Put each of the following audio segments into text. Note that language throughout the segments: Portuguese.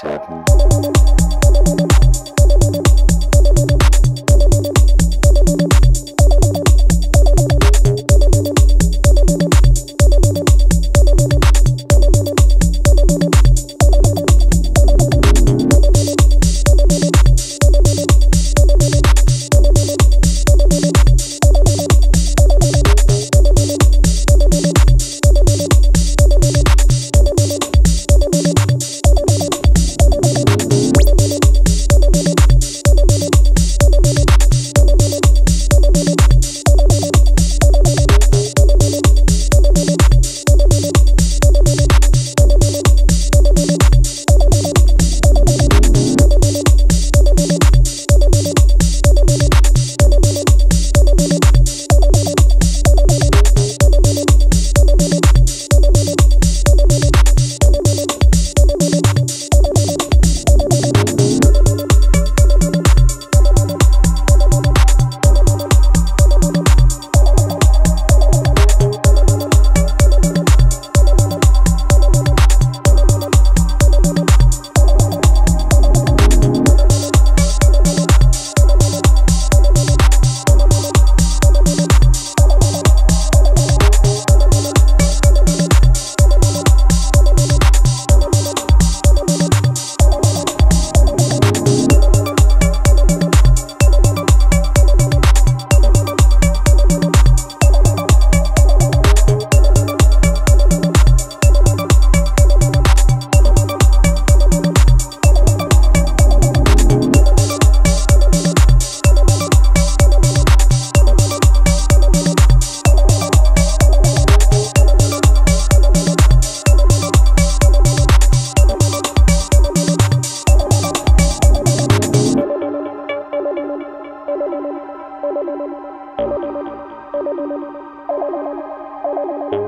seven.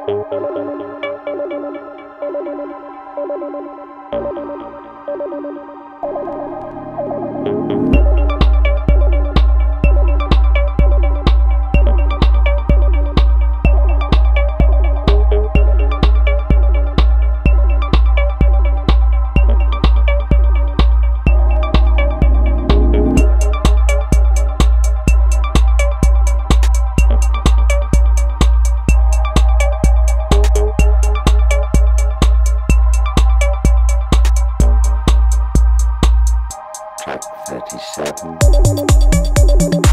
Thank Satan.